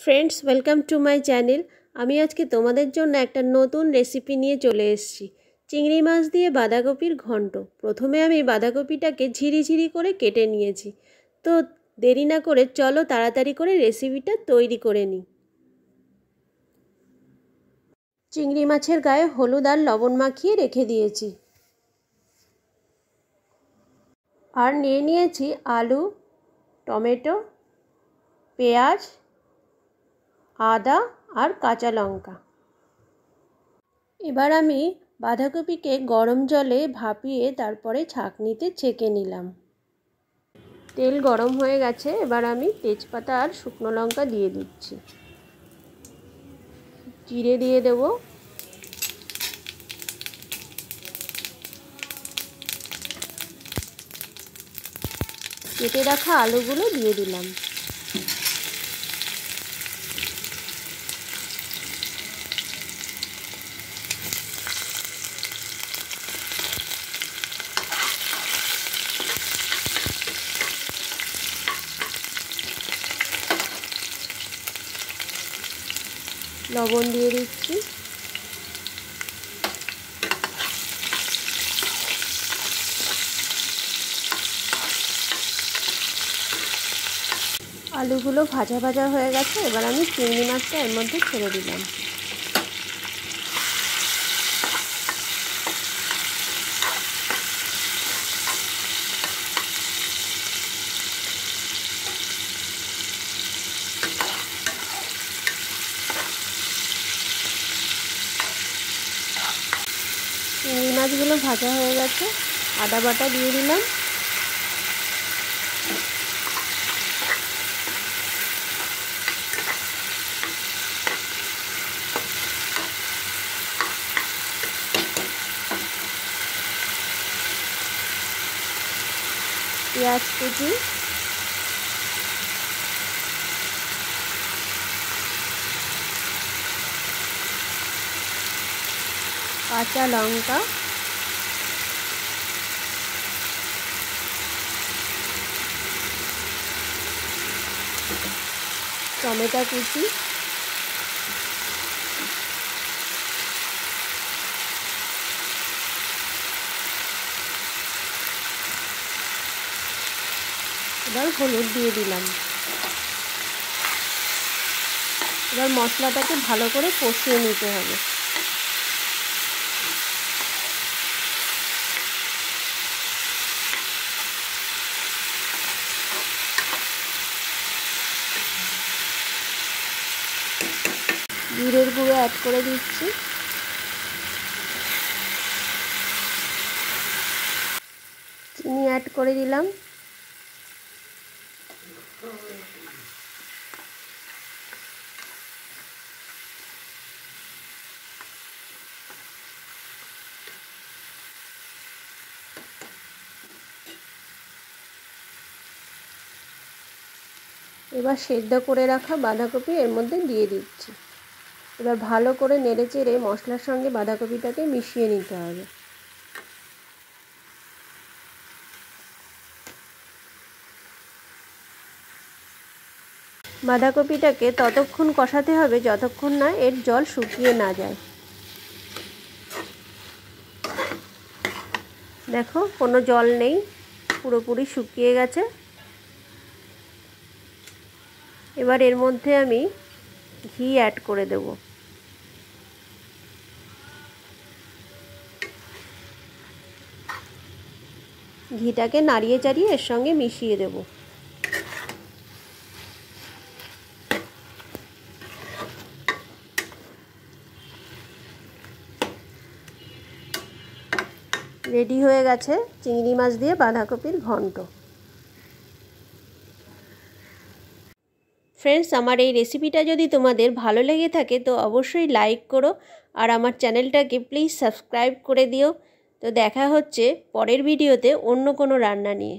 Friends welcome to my channel আমি আজকে তোমাদের জন্য একটা নতুন রেসিপি নিয়ে চলে এসেছি। চিংড়ি মাছ দিয়ে বাঁধাকপির ঘন্ট। প্রথমে আমি বাঁধাকপিটাকে ঝিরিঝিরি করে কেটে নিয়েছি। তো দেরি না করে চলো তাড়াতাড়ি করে রেসিপিটা তৈরি করে নিই। চিংড়ি মাছের গায়ে হলুদ আর লবণ মাখিয়ে রেখে দিয়েছি। আর নিয়ে নিয়েছি আলু, টমেটো, পেঁয়াজ আদা আর কাঁচা লঙ্কা। এবার আমি বাঁধাকপিকে গরম জলে ভাপিয়ে তারপরে ছাঁকনিতে ছেঁকে নিলাম। তেল গরম হয়ে গেছে, এবার আমি তেজপাতা আর শুকনো লঙ্কা দিয়ে দিচ্ছি। জিরে দিয়ে দেব। কেটে রাখা আলুগুলো দিয়ে দিলাম। লবণ দিয়ে দিচ্ছি। আলুগুলো ভাজা ভাজা হয়ে গেছে, এবার আমি চিংড়ি মাছটা এর মধ্যে ছেড়ে দিলাম চিংড়ি মাছগুলো ভাজা হয়ে গেছে। আদা বাটা দিয়ে দিলাম। পেঁয়াজ কুচি। কাঁচা লঙ্কা। টমেটো কুচি। এবার হলুদ দিয়ে দিলাম। এবার মশলাটাকে ভালো করে কষিয়ে নিতে হবে। জিরের গুঁড়ো অ্যাড করে দিচ্ছি। চিনি অ্যাড করে দিলাম। এবার সেদ্ধ করে রাখা বাঁধাকপি এর মধ্যে দিয়ে দিচ্ছি। এবার ভালো করে নেড়ে চেড়ে মশলার সঙ্গে বাঁধাকপিটাকে মিশিয়ে নিতে হবে। বাঁধাকপিটাকে ততক্ষণ কষাতে হবে যতক্ষণ না এর জল শুকিয়ে না যায়। দেখো, কোনো জল নেই, পুরোপুরি শুকিয়ে গেছে। এবার এর মধ্যে আমি ঘি অ্যাড করে দেব। ঘিটাকে নাড়িয়ে চাড়িয়ে এর সঙ্গে মিশিয়ে দেব। রেডি হয়ে গেছে চিংড়ি মাছ দিয়ে বাঁধাকপির ঘন্ট। ফ্রেন্ডস, আমার এই রেসিপিটা যদি তোমাদের ভালো লেগে থাকে তো অবশ্যই লাইক করো আর আমার চ্যানেলটাকে প্লিজ সাবস্ক্রাইব করে দিও। তো দেখা হচ্ছে পরের ভিডিওতে অন্য কোনো রান্না নিয়ে।